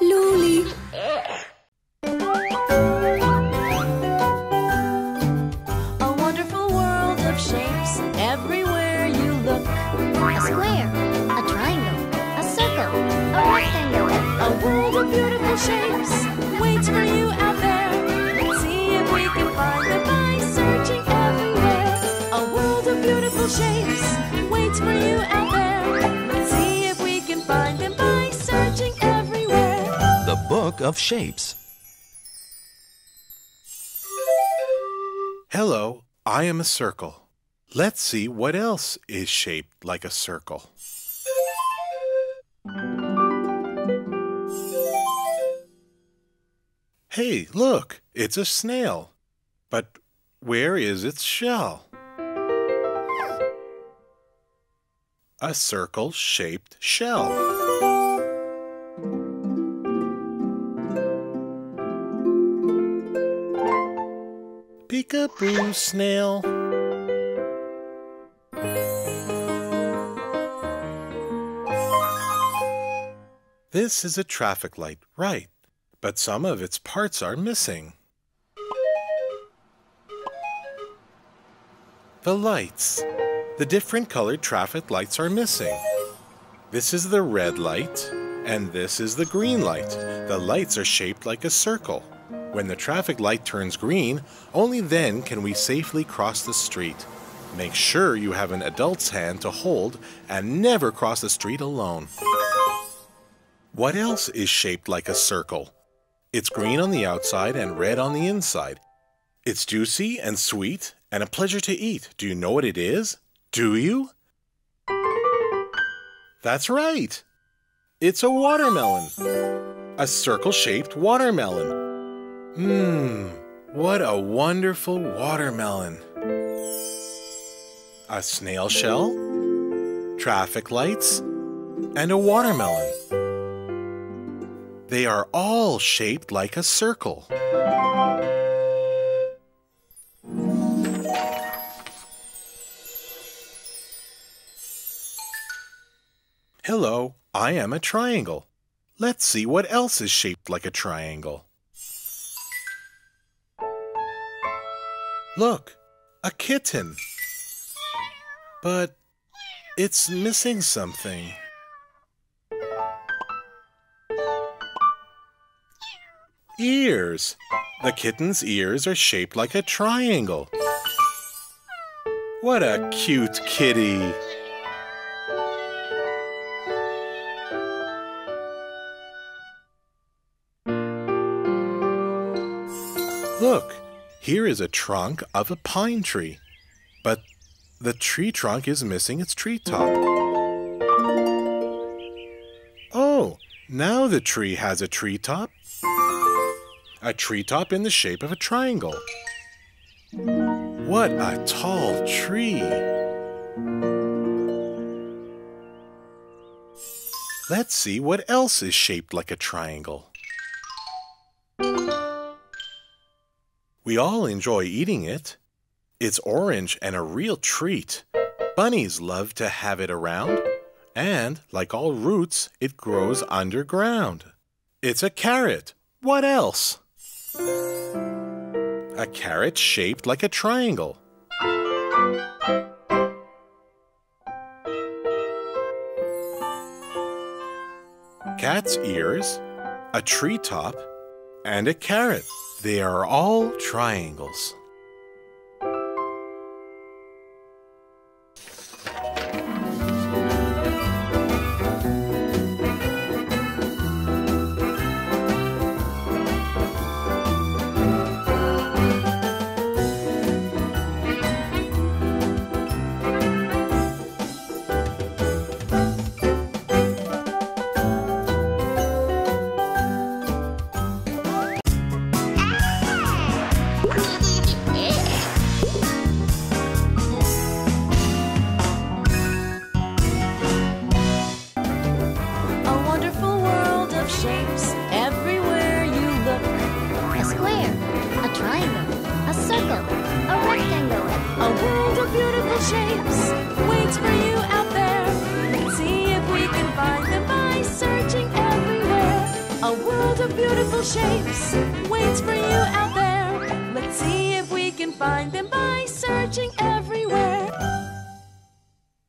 Luli. A wonderful world of shapes everywhere you look. A square, a triangle, a circle, a rectangle. A world of beautiful shapes Of Shapes. Hello, I am a circle. Let's see what else is shaped like a circle. Hey, look, it's a snail. But where is its shell? A circle shaped shell. Peekaboo, snail. This is a traffic light, right, but some of its parts are missing. The lights. The different colored traffic lights are missing. This is the red light, and this is the green light. The lights are shaped like a circle. When the traffic light turns green, only then can we safely cross the street. Make sure you have an adult's hand to hold and never cross the street alone. What else is shaped like a circle? It's green on the outside and red on the inside. It's juicy and sweet and a pleasure to eat. Do you know what it is? Do you? That's right. It's a watermelon. A circle shaped watermelon. Mmm, what a wonderful watermelon. A snail shell, traffic lights, and a watermelon. They are all shaped like a circle. Hello, I am a triangle. Let's see what else is shaped like a triangle. Look, a kitten. But it's missing something. Ears. The kitten's ears are shaped like a triangle. What a cute kitty. Look, here is a trunk of a pine tree, but the tree trunk is missing its treetop. Oh, now the tree has a treetop. A treetop in the shape of a triangle. What a tall tree! Let's see what else is shaped like a triangle. We all enjoy eating it. It's orange and a real treat. Bunnies love to have it around. And, like all roots, it grows underground. It's a carrot. What else? A carrot shaped like a triangle. Cat's ears, a treetop, and a carrot. They are all triangles. world of beautiful shapes waits for you out there. Let's see if we can find them by searching everywhere.